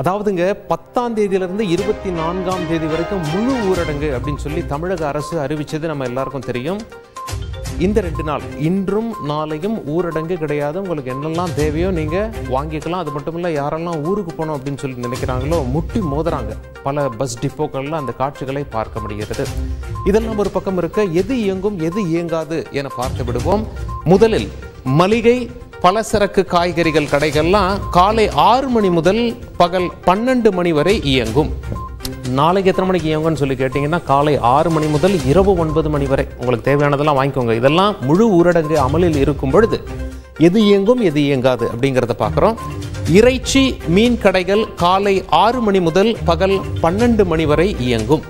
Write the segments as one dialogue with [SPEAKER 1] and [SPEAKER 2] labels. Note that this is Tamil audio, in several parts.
[SPEAKER 1] அதாவதுங்க பத்தாம் தேதியிலிருந்து இருபத்தி நான்காம் தேதி வரைக்கும் முழு ஊரடங்கு அப்படின்னு சொல்லி தமிழக அரசு அறிவித்தது நம்ம எல்லாருக்கும் தெரியும். இந்த ரெண்டு நாள் இன்றும் நாளையும் ஊரடங்கு கிடையாது. உங்களுக்கு என்னெல்லாம் தேவையோ நீங்கள் வாங்கிக்கலாம். அது மட்டும் இல்லை யாரெல்லாம் ஊருக்கு போகணும் அப்படின்னு சொல்லி நினைக்கிறாங்களோ முட்டி மோதுறாங்க. பல பஸ் டிப்போக்களில் அந்த காட்சிகளை பார்க்க முடிகிறது. இதெல்லாம் ஒரு பக்கம் இருக்க. எது இயங்கும் எது இயங்காது என பார்த்து விடுவோம். முதலில் மளிகை பலசரக்கு காய்கறிகள் கடைகள்லாம் காலை ஆறு மணி முதல் பகல் பன்னெண்டு மணி வரை இயங்கும். நாளைக்கு எத்தனை மணிக்கு இயங்கும்னு சொல்லி கேட்டிங்கன்னா காலை ஆறு மணி முதல் இரவு ஒன்பது மணி வரை. உங்களுக்கு தேவையானதெல்லாம் வாங்கிக்கோங்க. இதெல்லாம் முழு ஊரடங்கு அமலில் இருக்கும் பொழுது எது இயங்கும் எது இயங்காது அப்படிங்கிறத பார்க்குறோம். இறைச்சி மீன் கடைகள் காலை ஆறு மணி முதல் பகல் பன்னெண்டு மணி வரை இயங்கும்.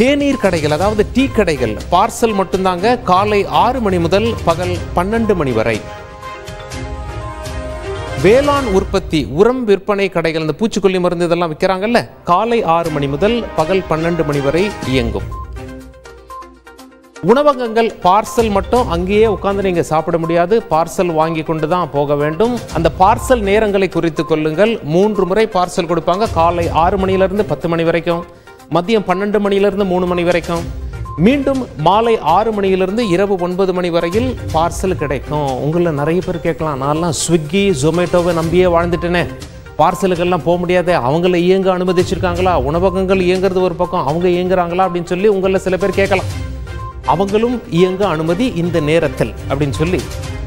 [SPEAKER 1] தேநீர் கடைகள் அதாவது டீ கடைகள் பார்சல் மட்டும்தாங்க காலை ஆறு மணி முதல் பகல் பன்னெண்டு மணி வரை. வேளாண் உற்பத்தி உரம் விற்பனை கடைகள் இந்த பூச்சிக்கொல்லி மருந்து இதெல்லாம் விற்கிறாங்கல்ல காலை ஆறு மணி முதல் பகல் பன்னெண்டு மணி வரை இயங்கும். உணவகங்கள் பார்சல் மட்டும் அங்கேயே உட்காந்து நீங்க சாப்பிட முடியாது. பார்சல் வாங்கி கொண்டு தான் போக வேண்டும். அந்த பார்சல் நேரங்களை குறித்து கொள்ளுங்கள். மூன்று முறை பார்சல் கொடுப்பாங்க. காலை ஆறு மணியிலிருந்து பத்து மணி வரைக்கும். மதியம் பன்னெண்டு மணியிலிருந்து மூணு மணி வரைக்கும். மீண்டும் மாலை ஆறு மணியிலிருந்து இரவு ஒன்பது மணி வரையில் பார்சல் கிடைக்கும். உங்களில் நிறைய பேர் கேட்கலாம். நான்லாம் ஸ்விக்கி ஜொமேட்டோவை நம்பியே வாழ்ந்துட்டேனே. பார்சலுக்கெல்லாம் போக முடியாது. அவங்கள இயங்க அனுமதிச்சிருக்காங்களா? உணவகங்கள் இயங்குறது ஒரு பக்கம் அவங்க இயங்குறாங்களா அப்படின்னு சொல்லி உங்களில் சில பேர் கேட்கலாம். அவங்களும் இயங்க அனுமதி இந்த நேரத்தில் அப்படின்னு சொல்லி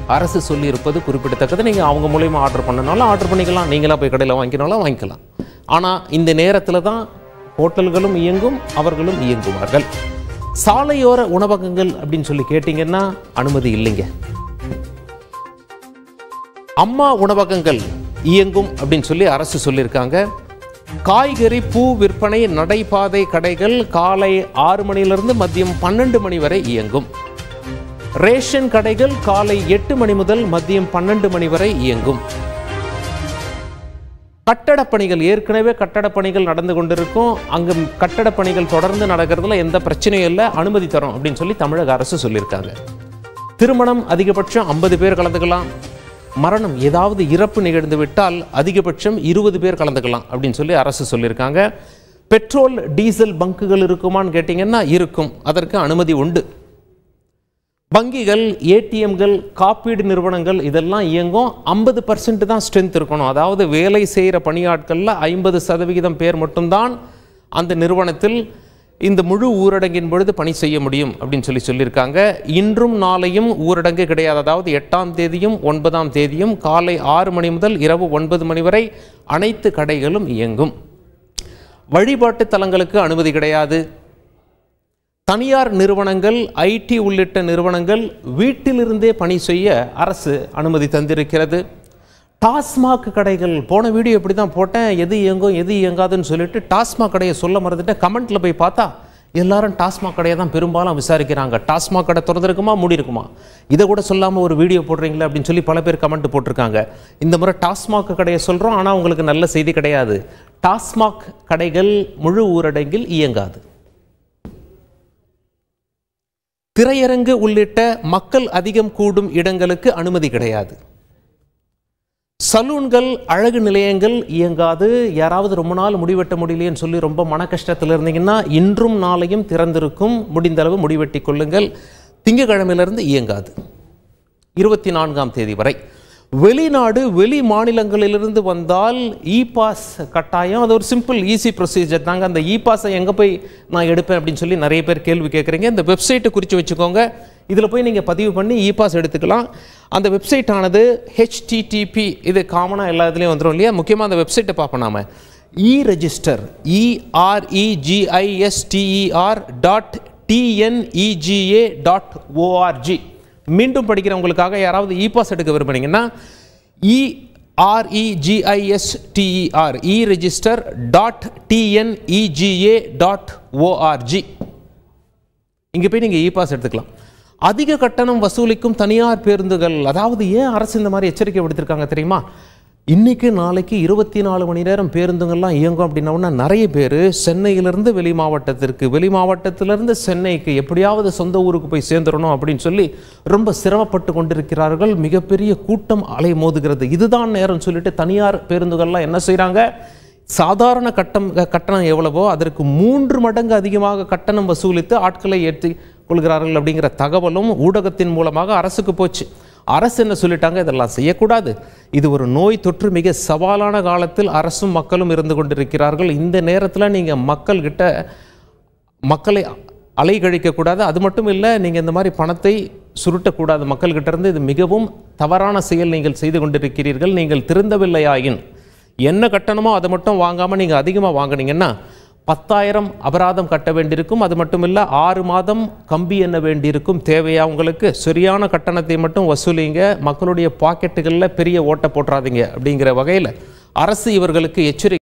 [SPEAKER 1] அரசு சொல்லியிருப்பது குறிப்பிடத்தக்கது. நீங்கள் அவங்க மூலயமா ஆர்டர் பண்ணனாலும் ஆர்டர் பண்ணிக்கலாம். நீங்களாக போய் கடையில் வாங்கினாலும் வாங்கிக்கலாம். ஆனால் இந்த நேரத்தில் தான் ஹோட்டல்களும் இயங்கும் அவர்களும் இயங்குவார்கள். சாலையோர உணவகங்கள் அப்படின்னு சொல்லி கேட்டிங்கன்னா அனுமதி இல்லைங்க. அம்மா உணவகங்கள் இயங்கும் அப்படின்னு சொல்லி அரசு சொல்லியிருக்காங்க. காய்கறி பூ விற்பனை நடைபாதை கடைகள் காலை ஆறு மணியிலிருந்து மதியம் பன்னெண்டு மணி வரை இயங்கும். ரேஷன் கடைகள் காலை எட்டு மணி முதல் மதியம் பன்னெண்டு மணி வரை இயங்கும். கட்டடப் பணிகள் ஏற்கனவே கட்டடப் பணிகள் நடந்து கொண்டிருக்கும். அங்கு கட்டடப் பணிகள் தொடர்ந்து நடக்கிறதுல எந்த பிரச்சனையும் இல்லை அனுமதி தரும் அப்படின்னு சொல்லி தமிழக அரசு சொல்லியிருக்காங்க. திருமணம் அதிகபட்சம் ஐம்பது பேர் கலந்துக்கலாம். மரணம் ஏதாவது இறப்பு நிகழ்ந்து விட்டால் அதிகபட்சம் இருபது பேர் கலந்துக்கலாம் அப்படின்னு சொல்லி அரசு சொல்லியிருக்காங்க. பெட்ரோல் டீசல் பங்குகள் இருக்குமான்னு கேட்டிங்கன்னா இருக்கும். அதற்கு அனுமதி உண்டு. வங்கிகள் ஏடிஎம்கள் காப்பீடு நிறுவனங்கள் இதெல்லாம் இயங்கும். ஐம்பது பர்சன்ட் தான் ஸ்ட்ரென்த் இருக்கணும். அதாவது வேலை செய்கிற பணியாட்களில் ஐம்பது சதவிகிதம் பேர் மட்டும்தான் அந்த நிறுவனத்தில் இந்த முழு ஊரடங்கின் பொழுது பணி செய்ய முடியும் அப்படின்னு சொல்லி சொல்லியிருக்காங்க. இன்றும் நாளையும் ஊரடங்கு கிடையாது. அதாவது எட்டாம் தேதியும் ஒன்பதாம் தேதியும் காலை ஆறு மணி முதல் இரவு ஒன்பது மணி வரை அனைத்து கடைகளும் இயங்கும். வழிபாட்டு தலங்களுக்கு அனுமதி கிடையாது. தனியார் நிறுவனங்கள் ஐடி உள்ளிட்ட நிறுவனங்கள் வீட்டிலிருந்தே பணி செய்ய அரசு அனுமதி தந்திருக்கிறது. டாஸ்மாக் கடைகள் போன வீடியோ இப்படி தான் போட்டேன். எது இயங்கும் எது இயங்காதுன்னு சொல்லிட்டு டாஸ்மாக் கடையை சொல்ல மறந்துட்டேன். கமெண்ட்டில் போய் பார்த்தா எல்லாரும் டாஸ்மாக் கடையை தான் பெரும்பாலும் விசாரிக்கிறாங்க. டாஸ்மாக் கடை திறந்திருக்குமா மூடி இருக்குமா? இதை கூட சொல்லாமல் ஒரு வீடியோ போடுறீங்களே அப்படின்னு சொல்லி பல பேர் கமெண்ட் போட்டிருக்காங்க. இந்த முறை டாஸ்மாக் கடையை சொல்கிறோம் ஆனால் உங்களுக்கு நல்ல செய்தி கிடையாது. டாஸ்மாக் கடைகள் முழு ஊரடங்கில் இயங்காது. திரையரங்கு உள்ளிட்ட மக்கள் அதிகம் கூடும் இடங்களுக்கு அனுமதி கிடையாது. சலூன்கள் அழகு நிலையங்கள் இயங்காது. யாராவது ரொம்ப நாள் முடிவெட்ட முடியலையேன்னு சொல்லி ரொம்ப மன கஷ்டத்தில் இருந்தீங்கன்னா இன்றும் நாளையும் திறந்திருக்கும். முடிந்தளவு முடிவெட்டி கொள்ளுங்கள். திங்கக்கிழமையிலிருந்து இயங்காது. இருபத்தி நான்காம் தேதி வரை. வெளிநாடு வெளி மாநிலங்களிலிருந்து வந்தால் இ பாஸ் கட்டாயம். அது ஒரு சிம்பிள் ஈஸி ப்ரொசீஜர் தாங்க. அந்த இ பாஸை எங்கே போய் நான் எடுப்பேன் அப்படின்னு சொல்லி நிறைய பேர் கேள்வி கேட்குறீங்க. இந்த வெப்சைட்டை குறித்து வச்சுக்கோங்க. இதில் போய் நீங்கள் பதிவு பண்ணி இ பாஸ் எடுத்துக்கலாம். அந்த வெப்சைட் ஆனது ஹெச்டிடிபி இது காமனாக எல்லா இதுலேயும் வந்துடும் இல்லையா? முக்கியமாக அந்த வெப்சைட்டை பார்ப்போம் நாம. இ register இஆர்இஜிஐஎஸ்டிஇஆர் dot TNEGA dot O R G மீண்டும் படிக்கிறவங்களுக்காக யாராவது இ பாஸ் எடுக்க விரும்புனீங்கன்னா இஆர்இஜிஐஎஸ்டிஇஆர் இ register dot TNEGA dot O R G இங்கே போய் நீங்கள் இ பாஸ் எடுத்துக்கலாம். அதிக கட்டணம் வசூலிக்கும் தனியார் பேருந்துகள் அதாவது ஏன் அரசு இந்த மாதிரி எச்சரிக்கை விடுத்திருக்காங்க தெரியுமா? இன்றைக்கு நாளைக்கு இருபத்தி நாலு மணி நேரம் பேருந்துங்கள்லாம் இயங்கும் அப்படின்னா நிறைய பேர் சென்னையிலேருந்து வெளி மாவட்டத்திற்கு வெளி மாவட்டத்திலேருந்து சென்னைக்கு எப்படியாவது சொந்த ஊருக்கு போய் சேர்ந்துடணும் அப்படின்னு சொல்லி ரொம்ப சிரமப்பட்டு கொண்டிருக்கிறார்கள். மிகப்பெரிய கூட்டம் அலை மோதுகிறது. இதுதான் நேரம் சொல்லிட்டு தனியார் பேருந்துகள்லாம் என்ன செய்கிறாங்க சாதாரண கட்டம் கட்டணம் எவ்வளவோ அதற்கு மூன்று மடங்கு அதிகமாக கட்டணம் வசூலித்து ஆட்களை ஏற்றி கொள்கிறார்கள் அப்படிங்கிற தகவலும் ஊடகத்தின் மூலமாக அரசுக்கு போச்சு. அரசு என்ன சொல்லிட்டாங்க? இதெல்லாம் செய்யக்கூடாது. இது ஒரு நோய் தொற்று மிக சவாலான காலத்தில் அரசும் மக்களும் இருந்து கொண்டிருக்கிறார்கள். இந்த நேரத்தில் நீங்கள் மக்கள்கிட்ட மக்களை அலைகழிக்கக்கூடாது அது மட்டும் இல்லை நீங்கள் இந்த மாதிரி பணத்தை சுருட்டக்கூடாது மக்கள்கிட்டேருந்து இது மிகவும் தவறான செயல் நீங்கள் செய்து கொண்டிருக்கிறீர்கள். நீங்கள் திருந்தவில்லையாயின் என்ன கட்டணமோ அதை மட்டும் வாங்காமல் நீங்கள் அதிகமாக வாங்கினீங்கன்னா பத்தாயிரம் அபராதம் கட்ட வேண்டியிருக்கும். அது மட்டும் இல்லை ஆறு மாதம் கம்பி எண்ண வேண்டியிருக்கும். தேவையா உங்களுக்கு? சரியான கட்டணத்தை மட்டும் வசூலிங்க. மக்களுடைய பாக்கெட்டுகளில் பெரிய ஓட்டை போட்டுறாதீங்க அப்படிங்கிற வகையில் அரசு இவர்களுக்கு எச்சரிக்கை